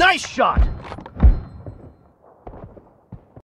Nice shot!